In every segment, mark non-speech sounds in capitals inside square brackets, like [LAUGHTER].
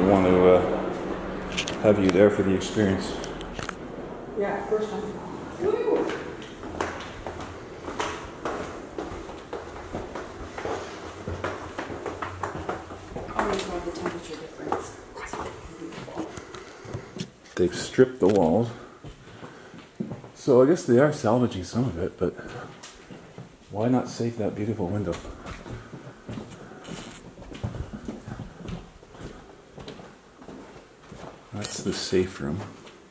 we want to uh, have you there for the experience. Yeah, first time. Woo! Always love the temperature difference. They've stripped the walls. So I guess they are salvaging some of it, but why not save that beautiful window? That's the safe room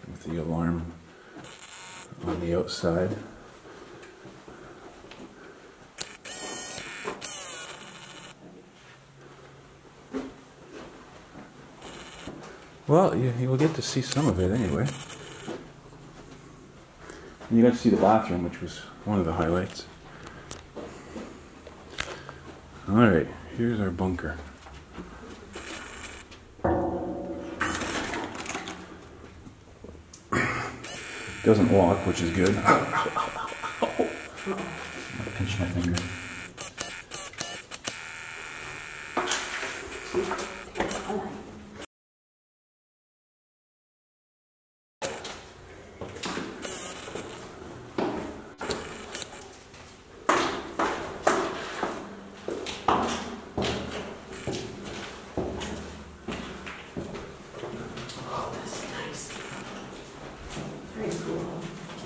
with the alarm on the outside. Well, you, you will get to see some of it anyway. And you got to see the bathroom, which was one of the highlights. All right, here's our bunker. Doesn't walk, which is good. Pinch my finger. Oh,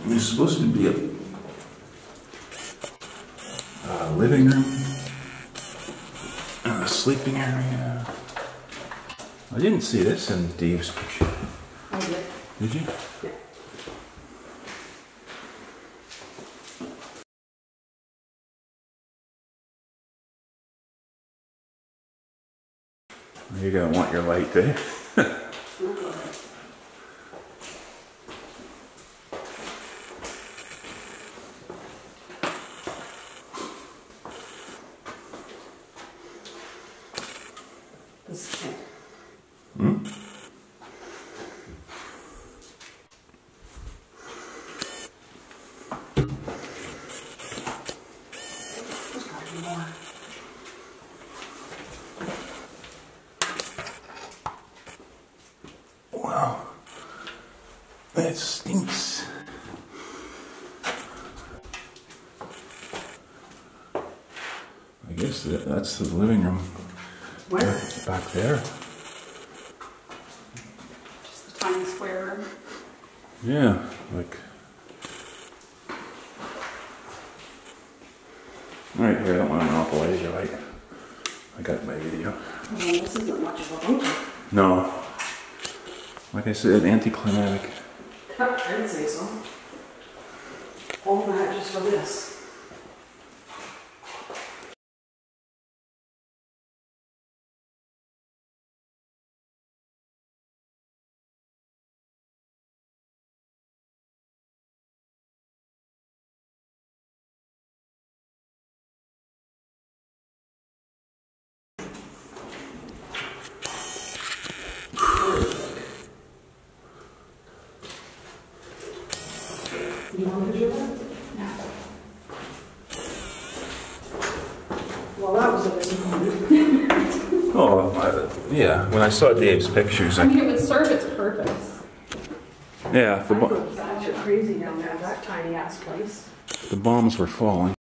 There's supposed to be a uh, living room, and a sleeping area. I didn't see this in Dave's picture. I did. Did you? Yeah. You're gonna want your light, eh? More. Wow. It stinks. I guess that, that's the living room Where? back there. Just the tiny square room. Yeah, like. Right here. I don't want to monopolize your light. I got my video. Well, this isn't much of a bunker. No. Like I said, anticlimactic. [LAUGHS] I'd say so. All that just for this. You want to do that? No. Well, that was a disappointment. [LAUGHS] Oh, I, yeah. When I saw Dave's pictures, I I, mean, it would serve its purpose. yeah, the, I bo- thought it was actually crazy down there, that tiny ass place. the bombs were falling.